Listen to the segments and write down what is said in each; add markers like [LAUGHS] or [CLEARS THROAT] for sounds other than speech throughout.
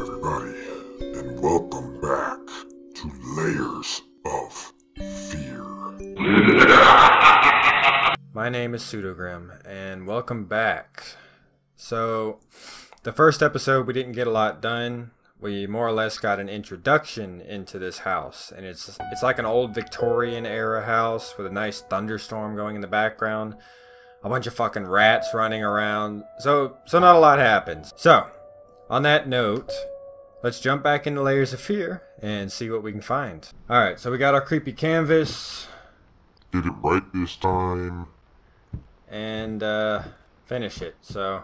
everybody, and welcome back to Layers of Fear. [LAUGHS] My name is PseudoGrimm, and welcome back. So, the first episode we didn't get a lot done. We more or less got an introduction into this house, and it's it's like an old Victorian era house with a nice thunderstorm going in the background, a bunch of fucking rats running around. So so not a lot happens. So, on that note, let's jump back into Layers of Fear and see what we can find. All right, so we got our creepy canvas Did it right this time? and uh, finish it. So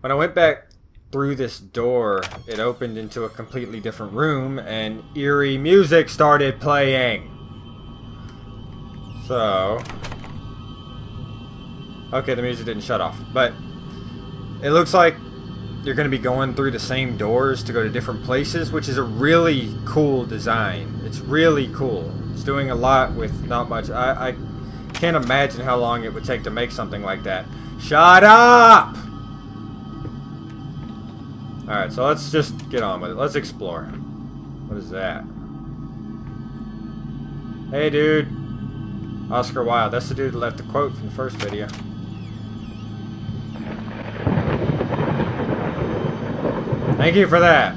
when I went back through this door, it opened into a completely different room, and eerie music started playing. So okay, the music didn't shut off, but it looks like you're going to be going through the same doors to go to different places, which is a really cool design. It's really cool. It's doing a lot with not much. I, I can't imagine how long it would take to make something like that. Shut up! Alright, so let's just get on with it. Let's explore. What is that? Hey, dude. Oscar Wilde. That's the dude that left the quote from the first video. Thank you for that.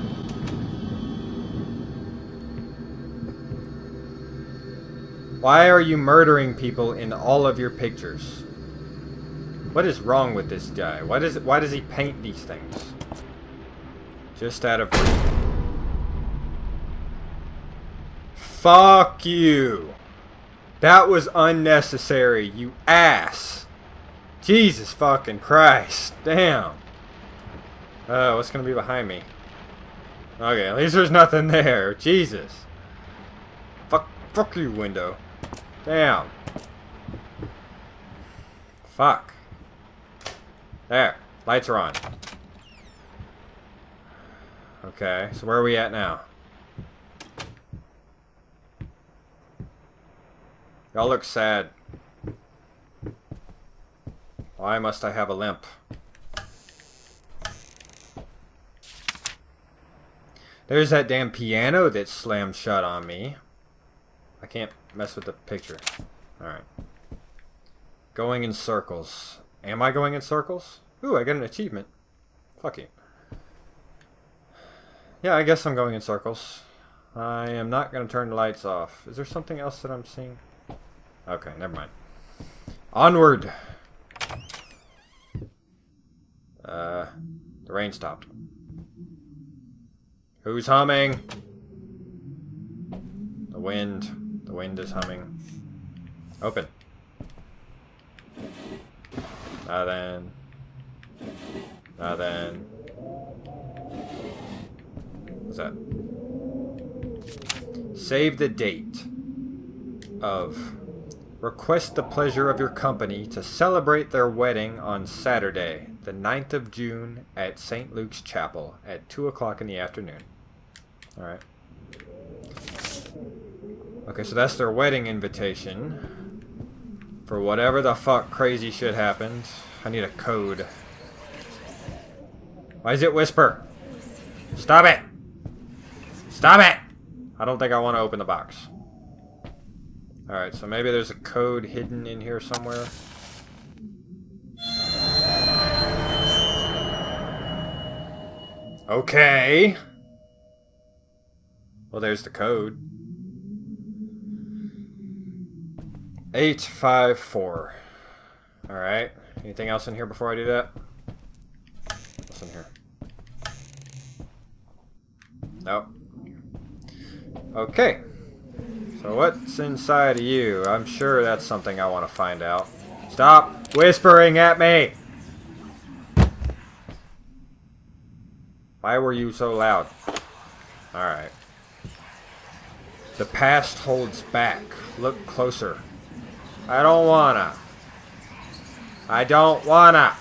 Why are you murdering people in all of your pictures? What is wrong with this guy? Why does why does he paint these things? Just out of Fuck you. That was unnecessary, you ass. Jesus fucking Christ. Damn. Uh, what's gonna be behind me? Okay, at least there's nothing there. Jesus. Fuck, fuck you, window. Damn. Fuck. There. Lights are on. Okay, so where are we at now? Y'all look sad. Why must I have a limp? There's that damn piano that slammed shut on me. I can't mess with the picture. Alright. Going in circles. Am I going in circles? Ooh, I got an achievement. Fuck you. Yeah, I guess I'm going in circles. I am not going to turn the lights off. Is there something else that I'm seeing? Okay, never mind. Onward! Uh, the rain stopped. Who's humming? The wind. The wind is humming. Open. Now then. Now then. What's that? Save the date of request the pleasure of your company to celebrate their wedding on Saturday, the 9th of June at St. Luke's Chapel at 2 o'clock in the afternoon. Alright. Okay, so that's their wedding invitation. For whatever the fuck crazy shit happened. I need a code. Why is it whisper? Stop it! Stop it! I don't think I want to open the box. Alright, so maybe there's a code hidden in here somewhere. Okay. Well, there's the code. 854. Alright. Anything else in here before I do that? What's in here? Nope. Okay. So what's inside of you? I'm sure that's something I want to find out. Stop whispering at me! Why were you so loud? Alright. The past holds back. Look closer. I don't wanna. I don't wanna.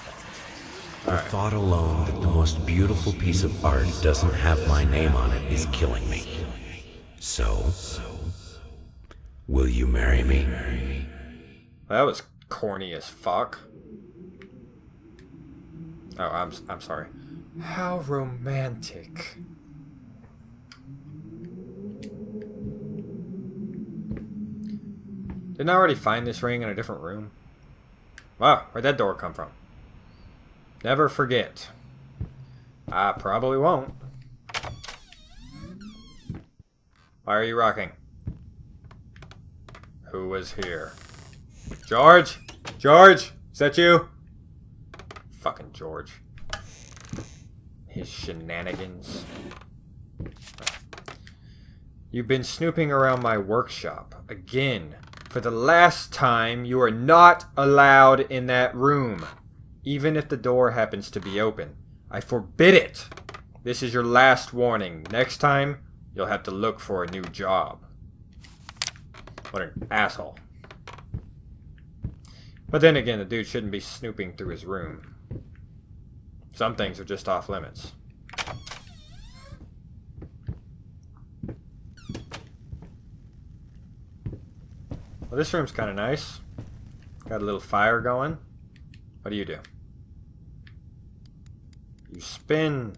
The thought alone that the most beautiful piece of art doesn't have my name on it is killing me. So, will you marry me? That was corny as fuck. Oh, I'm I'm sorry. How romantic. Didn't I already find this ring in a different room? Wow, where'd that door come from? Never forget. I probably won't. Why are you rocking? Who was here? George? George? Is that you? Fucking George. His shenanigans. You've been snooping around my workshop. Again. For the last time, you are not allowed in that room. Even if the door happens to be open. I forbid it. This is your last warning. Next time, you'll have to look for a new job. What an asshole. But then again, the dude shouldn't be snooping through his room. Some things are just off limits. Well, this room's kind of nice. Got a little fire going. What do you do? You spin.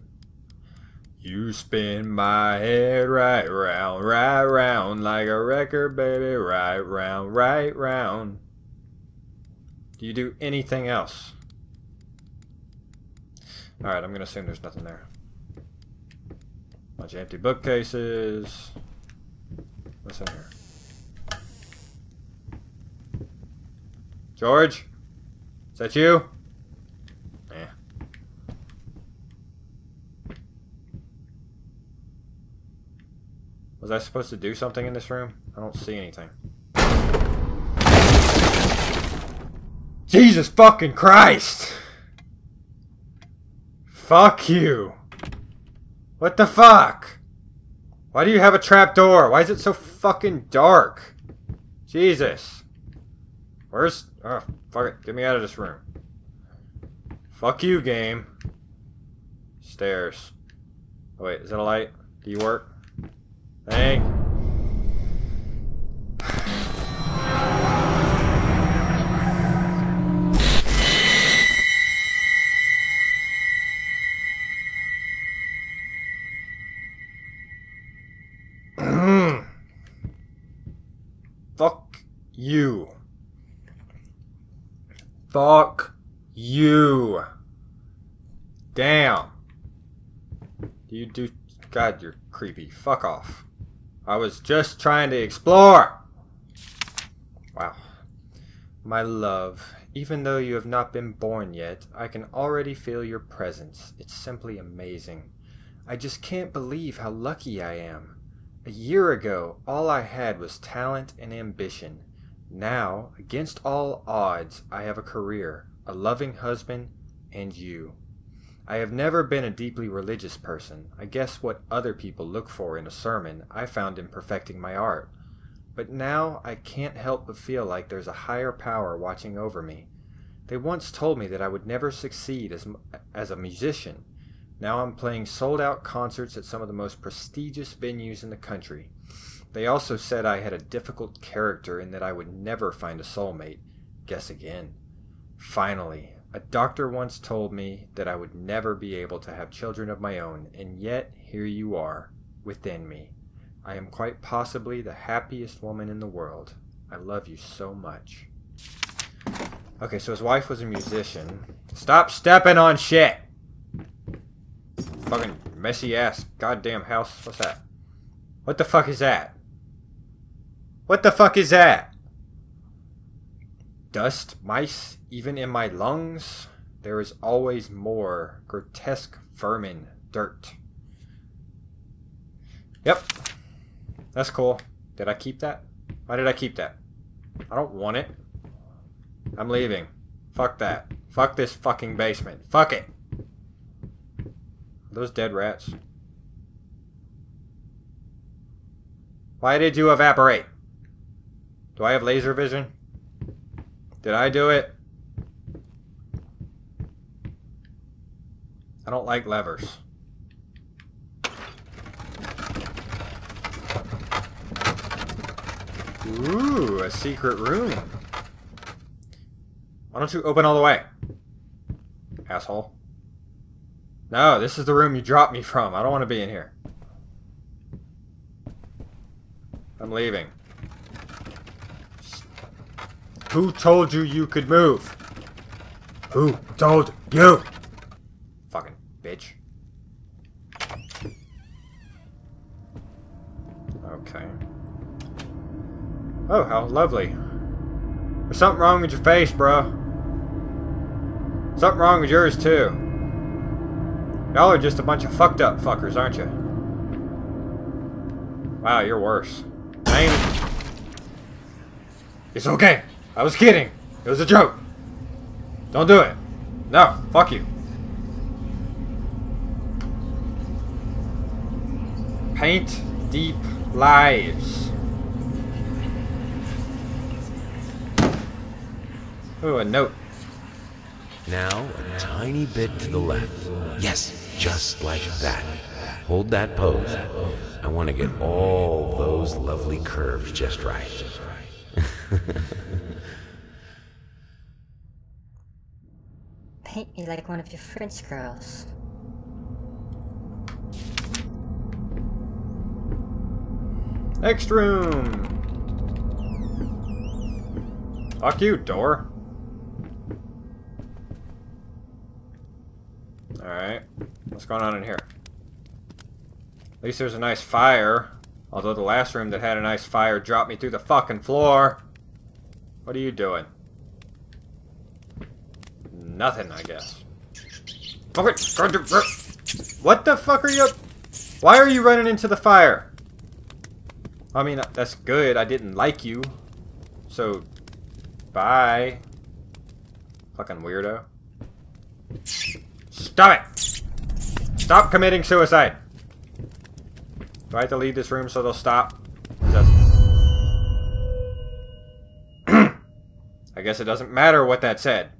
You spin my head right round, right round, like a record, baby, right round, right round. Do you do anything else? Alright, I'm gonna assume there's nothing there. Bunch of empty bookcases. What's in here? George? Is that you? Eh. Was I supposed to do something in this room? I don't see anything. Jesus fucking Christ! Fuck you! What the fuck? Why do you have a trap door? Why is it so fucking dark? Jesus. Where's... Oh, fuck it. Get me out of this room. Fuck you, game. Stairs. Oh, wait. Is that a light? Do you work? Thank. You. Fuck you. Damn. You do... God, you're creepy. Fuck off. I was just trying to explore. Wow. My love, even though you have not been born yet, I can already feel your presence. It's simply amazing. I just can't believe how lucky I am. A year ago, all I had was talent and ambition. Now, against all odds, I have a career, a loving husband, and you. I have never been a deeply religious person. I guess what other people look for in a sermon, I found in perfecting my art. But now I can't help but feel like there's a higher power watching over me. They once told me that I would never succeed as, as a musician. Now I'm playing sold out concerts at some of the most prestigious venues in the country. They also said I had a difficult character and that I would never find a soulmate. Guess again. Finally, a doctor once told me that I would never be able to have children of my own, and yet here you are, within me. I am quite possibly the happiest woman in the world. I love you so much. Okay, so his wife was a musician. Stop stepping on shit! Fucking messy ass goddamn house. What's that? What the fuck is that? What the fuck is that? Dust, mice, even in my lungs? There is always more grotesque vermin, dirt. Yep. That's cool. Did I keep that? Why did I keep that? I don't want it. I'm leaving. Fuck that. Fuck this fucking basement. Fuck it. Those dead rats? Why did you evaporate? Do I have laser vision? Did I do it? I don't like levers. Ooh, a secret room. Why don't you open all the way? Asshole. No, this is the room you dropped me from. I don't want to be in here. I'm leaving. Who told you you could move? Who told you? Fucking bitch. Okay. Oh, how lovely. There's something wrong with your face, bro. Something wrong with yours, too. Y'all are just a bunch of fucked up fuckers, aren't you? Wow, you're worse. I ain't... It's okay. I was kidding. It was a joke. Don't do it. No, fuck you. Paint deep lies. Ooh, a note. Now, a tiny bit to the left. Yes, just like that. Hold that pose. I want to get all those lovely curves just right. [LAUGHS] Paint me like one of your French girls. Next room. Fuck you, door. Alright. What's going on in here? At least there's a nice fire. Although the last room that had a nice fire dropped me through the fucking floor. What are you doing? Nothing, I guess. What the fuck are you... Why are you running into the fire? I mean, that's good. I didn't like you. So, bye. Fucking weirdo. Stop it! Stop committing suicide! Do I have to leave this room so they'll stop? [CLEARS THROAT] I guess it doesn't matter what that said.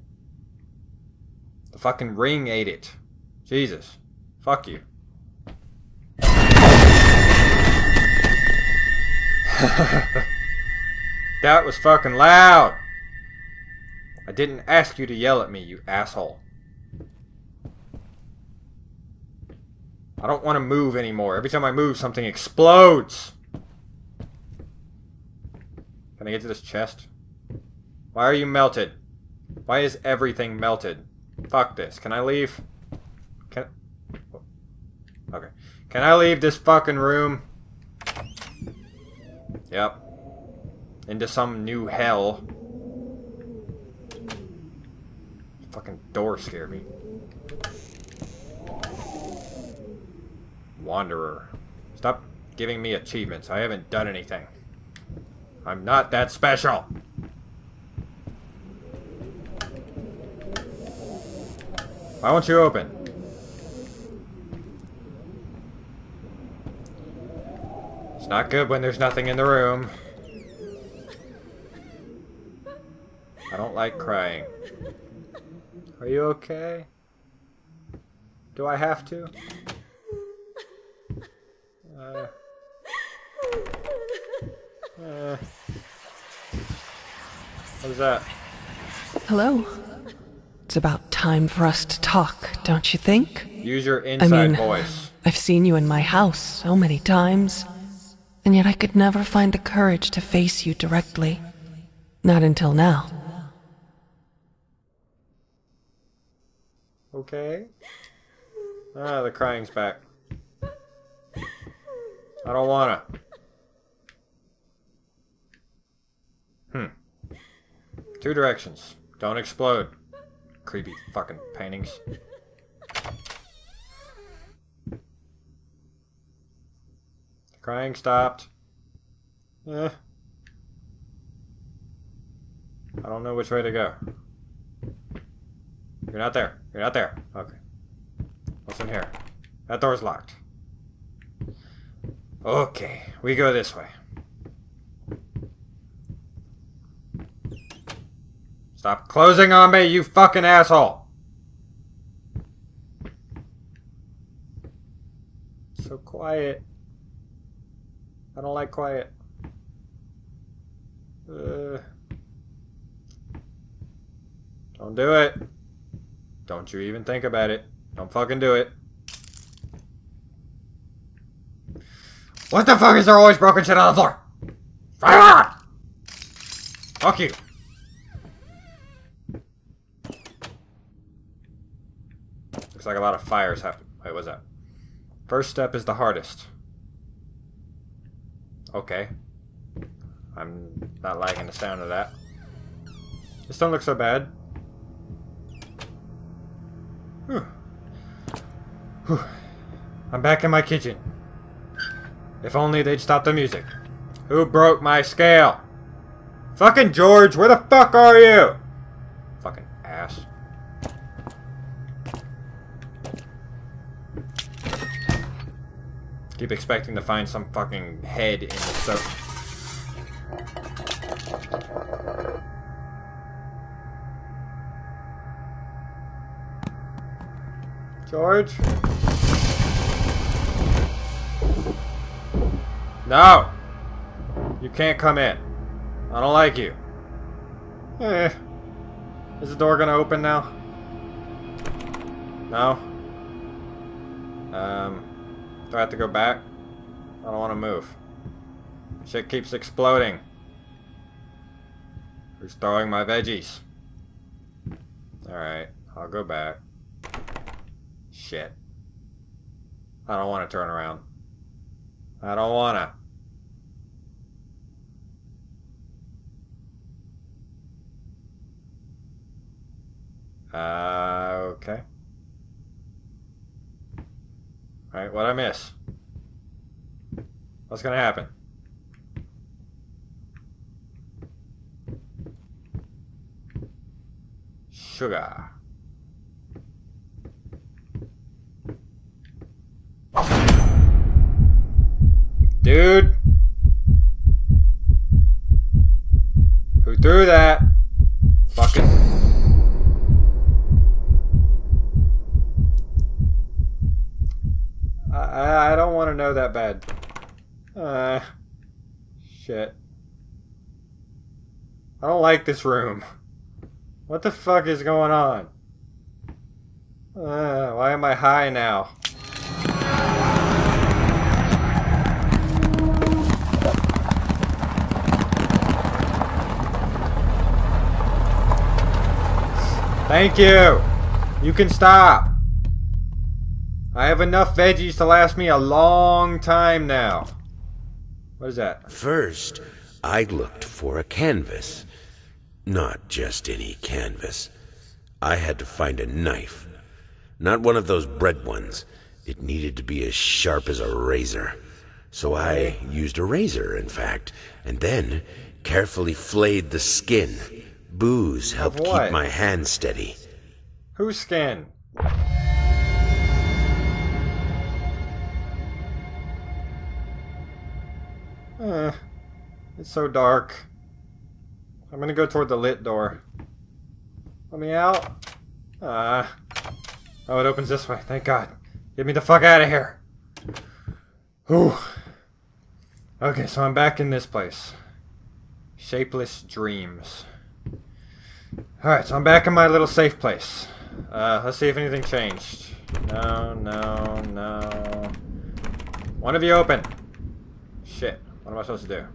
Fucking ring ate it. Jesus. Fuck you. [LAUGHS] that was fucking loud. I didn't ask you to yell at me, you asshole. I don't want to move anymore. Every time I move, something explodes. Can I get to this chest? Why are you melted? Why is everything melted? Fuck this. Can I leave? Can... Okay. Can I leave this fucking room? Yep. Into some new hell. Fucking door scared me. Wanderer. Stop giving me achievements. I haven't done anything. I'm not that special. Why won't you open? It's not good when there's nothing in the room. I don't like crying. Are you okay? Do I have to? Uh, uh, what that? Hello. It's about time for us to talk, don't you think? Use your inside I mean- voice. I've seen you in my house so many times, and yet I could never find the courage to face you directly. Not until now. Okay. Ah, the crying's back. I don't wanna. Hmm. Two directions. Don't explode. Creepy fucking paintings. Crying stopped. Eh. I don't know which way to go. You're not there. You're not there. Okay. What's in here? That door's locked. Okay, we go this way. Stop closing on me, you fucking asshole! So quiet. I don't like quiet. Uh, don't do it. Don't you even think about it. Don't fucking do it. What the fuck is there always broken shit on the floor? Fire! Fuck you. Looks like a lot of fires happen. Wait, what's that? First step is the hardest. Okay. I'm not liking the sound of that. This don't look so bad. Whew. Whew. I'm back in my kitchen. If only they'd stop the music. Who broke my scale? Fucking George, where the fuck are you? Keep expecting to find some fucking head in the soap. George? No! You can't come in. I don't like you. Eh. Is the door gonna open now? No? Um, do I have to go back? I don't want to move. Shit keeps exploding. Who's throwing my veggies? Alright, I'll go back. Shit. I don't want to turn around. I don't want to. Uh, okay. Alright, what I miss? What's gonna happen? Sugar. Dude! Who threw that? Fucking... I, I don't want to know that bad. Uh, shit. I don't like this room. What the fuck is going on? Uh, why am I high now? Thank you! You can stop! I have enough veggies to last me a long time now. What is that? First, I looked for a canvas. Not just any canvas. I had to find a knife. Not one of those bread ones. It needed to be as sharp as a razor. So I used a razor, in fact, and then carefully flayed the skin. Booze helped keep my hand steady. Whose skin? Uh, it's so dark. I'm gonna go toward the lit door. Let me out. Ah. oh, it opens this way. Thank God. Get me the fuck out of here. Whew. Okay, so I'm back in this place. Shapeless dreams. Alright, so I'm back in my little safe place. Uh, let's see if anything changed. No, no, no. One of you open. Shit. What am I supposed to do?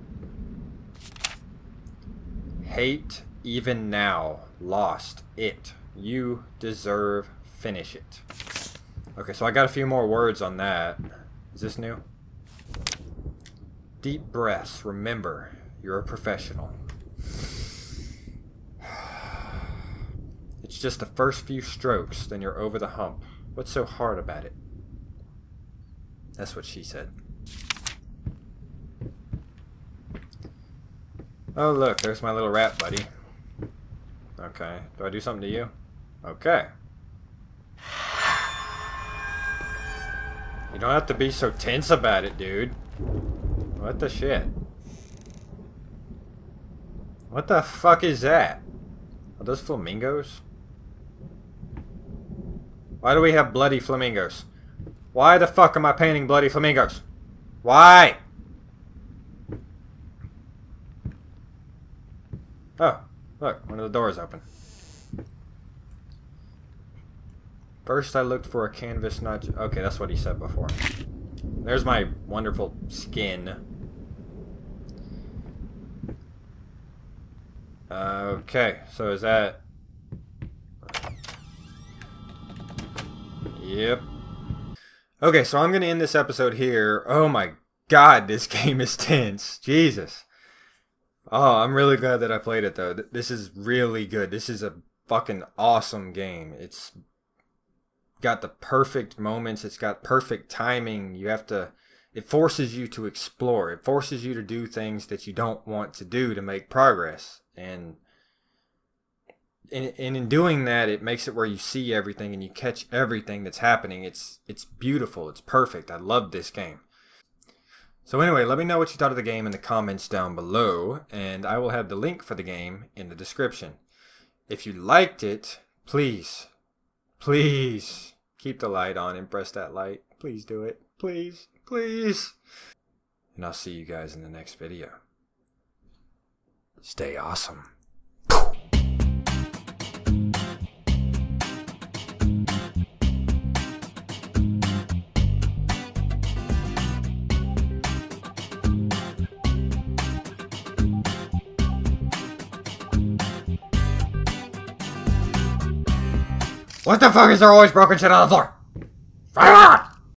Hate even now. Lost it. You deserve finish it. Okay, so I got a few more words on that. Is this new? Deep breaths. Remember, you're a professional. [SIGHS] It's just the first few strokes, then you're over the hump. What's so hard about it? That's what she said. Oh, look, there's my little rat buddy. Okay, do I do something to you? Okay. You don't have to be so tense about it, dude. What the shit? What the fuck is that? Are those flamingos? Why do we have bloody flamingos? Why the fuck am I painting bloody flamingos? Why? Oh, look, one of the doors open. First I looked for a canvas, not... Okay, that's what he said before. There's my wonderful skin. Okay, so is that... Yep. Okay, so I'm going to end this episode here. Oh my god, this [LAUGHS] game is tense. Jesus. Oh, I'm really glad that I played it though. This is really good. This is a fucking awesome game. It's got the perfect moments. It's got perfect timing. You have to it forces you to explore. It forces you to do things that you don't want to do to make progress. And and, and in doing that, it makes it where you see everything and you catch everything that's happening. It's it's beautiful. It's perfect. I love this game. So anyway, let me know what you thought of the game in the comments down below, and I will have the link for the game in the description. If you liked it, please, please keep the light on and press that light. Please do it. Please, please. And I'll see you guys in the next video. Stay awesome. What the fuck is there always broken shit on the floor? Fire!